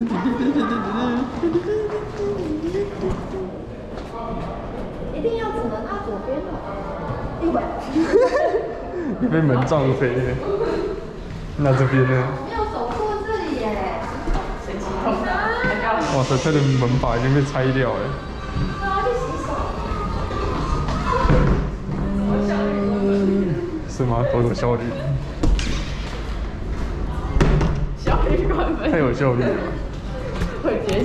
一定要只能拉左边了。右边。你被门撞飞了。那这边呢？没有走过这里耶。神奇碰到，还叫哇塞，它的门把已经被拆掉了。我要去洗手。是吗？多有效率？效率关门，太有效率了。会接。